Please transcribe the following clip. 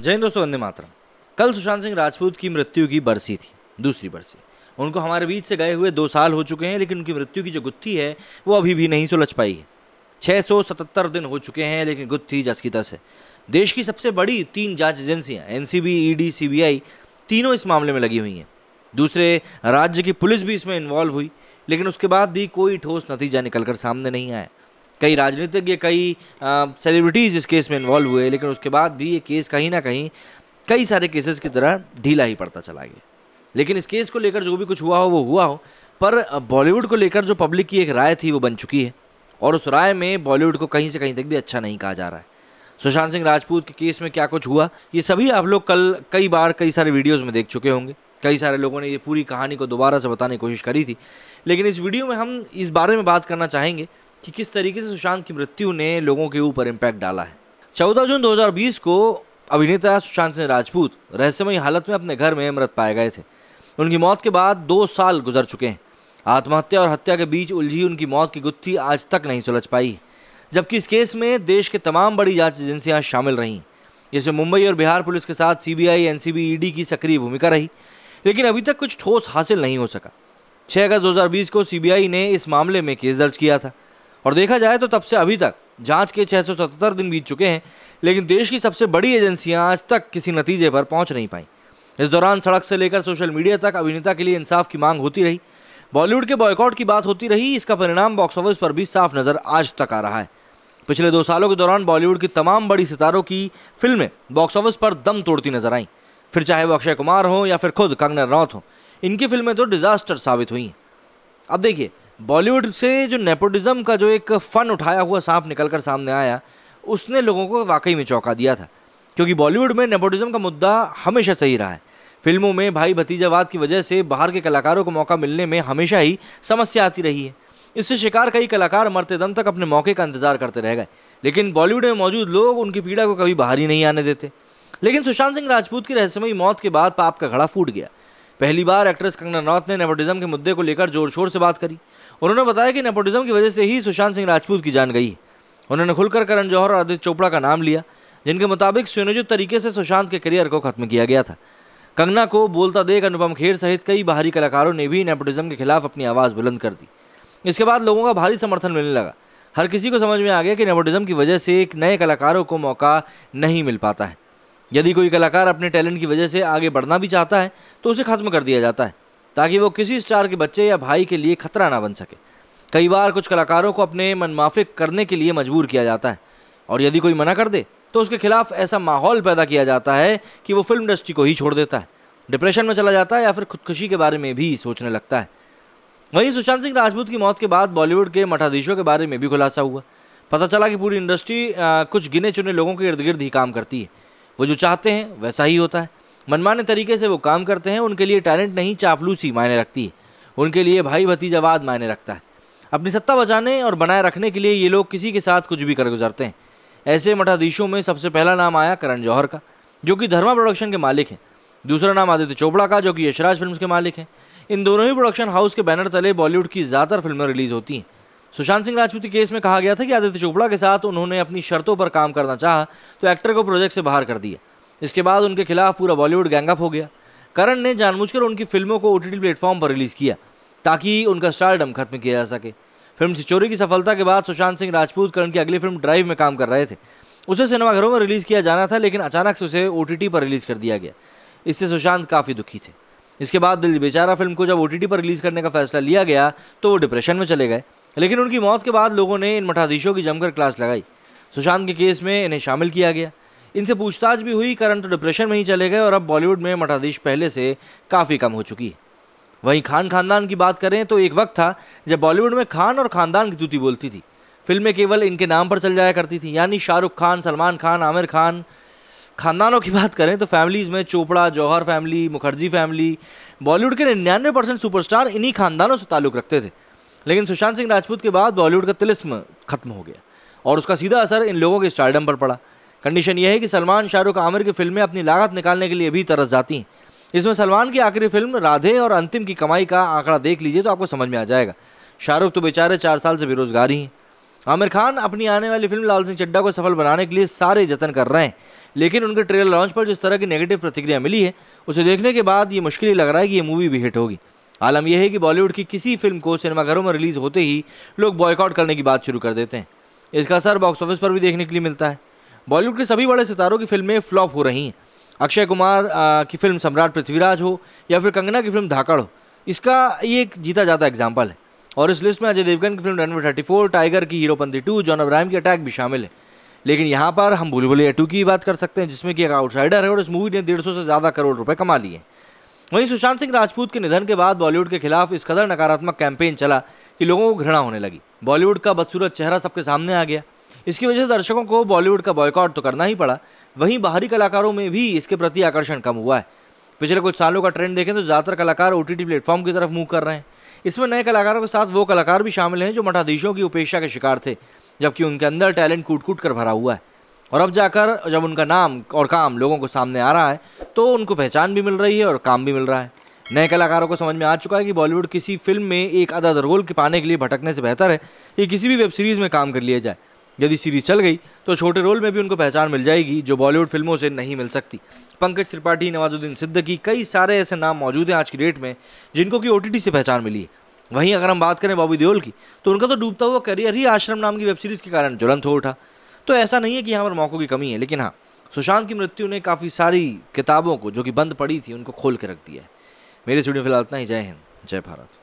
जय हिंद दोस्तों, वंदे मातरम। कल सुशांत सिंह राजपूत की मृत्यु की बरसी थी, दूसरी बरसी। उनको हमारे बीच से गए हुए दो साल हो चुके हैं, लेकिन उनकी मृत्यु की जो गुत्थी है, वो अभी भी नहीं सुलझ पाई है। छः सौ सतहत्तर दिन हो चुके हैं, लेकिन गुत्थी जस की तस है देश की सबसे बड़ी तीन जाँच एजेंसियाँ, एनसीबी, ईडी, सीबीआई, तीनों इस मामले में लगी हुई हैं। दूसरे, राज्य की पुलिस भी इसमें इन्वॉल्व हुई, लेकिन उसके बाद भी कोई ठोस नतीजा निकलकर सामने नहीं आया। कई राजनीतिज्ञ कई सेलिब्रिटीज़ इस केस में इन्वॉल्व हुए, लेकिन उसके बाद भी ये केस कहीं ना कहीं कई सारे केसेस की तरह ढीला ही पड़ता चला गया। लेकिन इस केस को लेकर जो भी कुछ हुआ हो, वो हुआ हो, पर बॉलीवुड को लेकर जो पब्लिक की एक राय थी, वो बन चुकी है। और उस राय में बॉलीवुड को कहीं से कहीं तक भी अच्छा नहीं कहा जा रहा है। सुशांत सिंह राजपूत के केस में क्या कुछ हुआ, ये सभी आप लोग कल, कई बार कई सारे वीडियोज़ में देख चुके होंगे। कई सारे लोगों ने ये पूरी कहानी को दोबारा से बताने की कोशिश करी थी। लेकिन इस वीडियो में हम इस बारे में बात करना चाहेंगे कि किस तरीके से सुशांत की मृत्यु ने लोगों के ऊपर इम्पैक्ट डाला है। चौदह जून 2020 को अभिनेता सुशांत सिंह राजपूत रहस्यमयी हालत में अपने घर में मृत पाए गए थे। उनकी मौत के बाद दो साल गुजर चुके हैं। आत्महत्या और हत्या के बीच उलझी उनकी मौत की गुत्थी आज तक नहीं सुलझ पाई। जबकि इस केस में देश के तमाम बड़ी जाँच एजेंसियाँ शामिल रहीं। जिसमें मुंबई और बिहार पुलिस के साथ सीबीआई एनसीबी ईडी की सक्रिय भूमिका रही। लेकिन अभी तक कुछ ठोस हासिल नहीं हो सका। 6 अगस्त 2020 को सीबीआई ने इस मामले में केस दर्ज किया था। और देखा जाए तो तब से अभी तक जाँच के छः दिन बीत चुके हैं, लेकिन देश की सबसे बड़ी एजेंसियाँ आज तक किसी नतीजे पर पहुँच नहीं पाई। इस दौरान सड़क से लेकर सोशल मीडिया तक अभिनेता के लिए इंसाफ की मांग होती रही। बॉलीवुड के बॉयकॉट की बात होती रही, इसका परिणाम बॉक्स ऑफ़िस पर भी साफ़ नज़र आज तक आ रहा है। पिछले दो सालों के दौरान बॉलीवुड की तमाम बड़ी सितारों की फ़िल्में बॉक्स ऑफ़िस पर दम तोड़ती नज़र आईं। फिर चाहे वो अक्षय कुमार हो या फिर खुद कंगना रनौत हो, इनकी फ़िल्में तो डिजास्टर साबित हुई। हैं अब देखिए बॉलीवुड से जो नेपोटिज्म का जो एक फ़न उठाया हुआ सांप निकलकर सामने आया, उसने लोगों को वाकई में चौंका दिया था। क्योंकि बॉलीवुड में नेपोटिज्म का मुद्दा हमेशा सही रहा है। फ़िल्मों में भाई भतीजावाद की वजह से बाहर के कलाकारों को मौका मिलने में हमेशा ही समस्या आती रही है। इससे शिकार कई कलाकार मरते दम तक अपने मौके का इंतज़ार करते रह गए। लेकिन बॉलीवुड में मौजूद लोग उनकी पीड़ा को कभी बाहर ही नहीं आने देते। लेकिन सुशांत सिंह राजपूत की रहस्यमयी मौत के बाद पाप का घड़ा फूट गया। पहली बार एक्ट्रेस कंगना रनौत ने नेपोटिज्म के मुद्दे को लेकर ज़ोर शोर से बात करी। उन्होंने बताया कि नेपोटिज्म की वजह से ही सुशांत सिंह राजपूत की जान गई। उन्होंने खुलकर करण जौहर और आदित्य चोपड़ा का नाम लिया, जिनके मुताबिक सुनियोजित तरीके से सुशांत के करियर को खत्म किया गया था। कंगना को बोलता देख अनुपम खेर सहित कई बाहरी कलाकारों ने भी नेपोटिज्म के खिलाफ अपनी आवाज़ बुलंद कर दी। इसके बाद लोगों का भारी समर्थन मिलने लगा। हर किसी को समझ में आ गया कि नेपोटिज्म की वजह से एक नए कलाकारों को मौका नहीं मिल पाता है। यदि कोई कलाकार अपने टैलेंट की वजह से आगे बढ़ना भी चाहता है तो उसे खत्म कर दिया जाता है। ताकि वो किसी स्टार के बच्चे या भाई के लिए खतरा ना बन सके। कई बार कुछ कलाकारों को अपने मनमाफिक करने के लिए मजबूर किया जाता है, और यदि कोई मना कर दे तो उसके खिलाफ ऐसा माहौल पैदा किया जाता है कि वो फ़िल्म इंडस्ट्री को ही छोड़ देता है। डिप्रेशन में चला जाता है या फिर खुदकुशी के बारे में भी सोचने लगता है। वहीं सुशांत सिंह राजपूत की मौत के बाद बॉलीवुड के मठाधीशों के बारे में भी खुलासा हुआ। पता चला कि पूरी इंडस्ट्री कुछ गिने चुने लोगों के इर्द गिर्द ही काम करती है। वो जो चाहते हैं, वैसा ही होता है। मनमाने तरीके से वो काम करते हैं, उनके लिए टैलेंट नहीं, चापलूसी मायने रखती है। उनके लिए भाई भतीजावाद मायने रखता है। अपनी सत्ता बचाने और बनाए रखने के लिए ये लोग किसी के साथ कुछ भी कर गुजरते हैं। ऐसे मठाधीशों में सबसे पहला नाम आया करण जौहर का, जो कि धर्मा प्रोडक्शन के मालिक हैं। दूसरा नाम आदित्य चोपड़ा का, जो कि यशराज फ़िल्म के मालिक हैं। इन दोनों ही प्रोडक्शन हाउस के बैनर तले बॉलीवुड की ज़्यादातर फ़िल्में रिलीज़ होती हैं। सुशांत सिंह राजपूत केस में कहा गया था कि आदित्य चोपड़ा के साथ उन्होंने अपनी शर्तों पर काम करना चाहा तो एक्टर को प्रोजेक्ट से बाहर कर दिया। इसके बाद उनके खिलाफ पूरा बॉलीवुड गैंगअप हो गया। करण ने जानबूझकर उनकी फ़िल्मों को ओ टी प्लेटफॉर्म पर रिलीज़ किया, ताकि उनका स्टारडम खत्म किया जा सके। फ़िल्म चिचोरी की सफलता के बाद सुशांत सिंह राजपूत करण की अगली फ़िल्म ड्राइव में काम कर रहे थे। उसे सिनेमाघरों में रिलीज़ किया जाना था, लेकिन अचानक से उसे ओटीटी पर रिलीज़ कर दिया गया। इससे सुशांत काफ़ी दुखी थे। इसके बाद दिल बेचारा फ़िल्म को जब ओटीटी पर रिलीज़ करने का फैसला लिया गया तो वो डिप्रेशन में चले गए। लेकिन उनकी मौत के बाद लोगों ने इन मठाधीशों की जमकर क्लास लगाई। सुशांत के केस में इन्हें शामिल किया गया। इनसे पूछताछ भी हुई करण तो डिप्रेशन में ही चले गए और अब बॉलीवुड में मठाधीश पहले से काफ़ी कम हो चुकी है। वहीं खान खानदान की बात करें तो एक वक्त था जब बॉलीवुड में खान और खानदान की तूती बोलती थी। फ़िल्में केवल इनके नाम पर चल जाया करती थी, यानी शाहरुख खान, सलमान खान, आमिर खान। खानदानों की बात करें तो फैमिलीज़ में चोपड़ा, जौहर फैमिली, मुखर्जी फैमिली, बॉलीवुड के निन्यानवे परसेंट सुपरस्टार इन्हीं खानदानों से ताल्लुक़ रखते थे। लेकिन सुशांत सिंह राजपूत के बाद बॉलीवुड का तिलिस्म खत्म हो गया और उसका सीधा असर इन लोगों के स्टारडम पर पड़ा। कंडीशन यह है कि सलमान शाहरुख आमिर की फ़िल्में अपनी लागत निकालने के लिए भी तरस जाती हैं। इसमें सलमान की आखिरी फ़िल्म राधे और अंतिम की कमाई का आंकड़ा देख लीजिए तो आपको समझ में आ जाएगा। शाहरुख तो बेचारे चार साल से बेरोजगार ही हैं। आमिर खान अपनी आने वाली फ़िल्म लाल सिंह चड्डा को सफल बनाने के लिए सारे जतन कर रहे हैं। लेकिन उनके ट्रेलर लॉन्च पर जिस तरह की नेगेटिव प्रतिक्रिया मिली है, उसे देखने के बाद ये मुश्किल ही लग रहा है कि ये मूवी भी हिट होगी। आलम यह है कि बॉलीवुड की किसी फ़िल्म को सिनेमाघरों में रिलीज़ होते ही लोग बॉयकआउट करने की बात शुरू कर देते हैं। इसका असर बॉक्स ऑफ़िस पर भी देखने के लिए मिलता है। बॉलीवुड के सभी बड़े सितारों की फ़िल्में फ्लॉप हो रही हैं। अक्षय कुमार की फ़िल्म सम्राट पृथ्वीराज हो, या फिर कंगना की फ़िल्म धाकड़ हो। इसका ये एक जीता जाता एग्ज़ाम्पल है। और इस लिस्ट में अजय देवगन की film Runway thirty four Tiger की हीरोपंथी टू जॉन अब्राहम की अटैक भी शामिल है। लेकिन यहाँ पर हम भूल भुलैया टू की बात कर सकते हैं, जिसमें कि एक आउटसाइडर है और इस मूवी ने डेढ़ सौ से ज़्यादा करोड़ रुपए कमा लिए वहीं सुशांत सिंह राजपूत के निधन के बाद बॉलीवुड के खिलाफ इस कदर नकारात्मक कैंपेन चला कि लोगों को घृणा होने लगी। बॉलीवुड का बदसूरत चेहरा सबके सामने आ गया। इसकी वजह से दर्शकों को बॉलीवुड का बॉयकॉट तो करना ही पड़ा। वहीं बाहरी कलाकारों में भी इसके प्रति आकर्षण कम हुआ है। पिछले कुछ सालों का ट्रेंड देखें तो ज़्यादातर कलाकार ओ टी प्लेटफॉर्म की तरफ़ मूव कर रहे हैं। इसमें नए कलाकारों के साथ वो कलाकार भी शामिल हैं जो मठाधीशों की उपेक्षा के शिकार थे, जबकि उनके अंदर टैलेंट कूट कूट कर भरा हुआ है। और अब जाकर जब उनका नाम और काम लोगों को सामने आ रहा है तो उनको पहचान भी मिल रही है और काम भी मिल रहा है। नए कलाकारों को समझ में आ चुका है कि बॉलीवुड किसी फ़िल्म में एक अदद रोल के पाने के लिए भटकने से बेहतर है कि किसी भी वेब सीरीज़ में काम कर लिया जाए। यदि सीरीज़ चल गई तो छोटे रोल में भी उनको पहचान मिल जाएगी, जो बॉलीवुड फ़िल्मों से नहीं मिल सकती। पंकज त्रिपाठी, नवाजुद्दीन सिद्दीकी, कई सारे ऐसे नाम मौजूद हैं आज की डेट में, जिनको कि ओ से पहचान मिली है। वहीं अगर हम बात करें बॉबी देओल की तो उनका तो डूबता हुआ करियर ही आश्रम नाम की वेब सीरीज़ के कारण ज्वलंत हो उठा। तो ऐसा नहीं है कि यहाँ पर मौक़ों की कमी है, लेकिन हाँ सुशांत की मृत्यु ने काफ़ी सारी किताबों को, जो कि बंद पड़ी थी, उनको खोल के रख दिया है। मेरे स्टूडियो फ़िलहाल इतना ही। जय हिंद, जय भारत।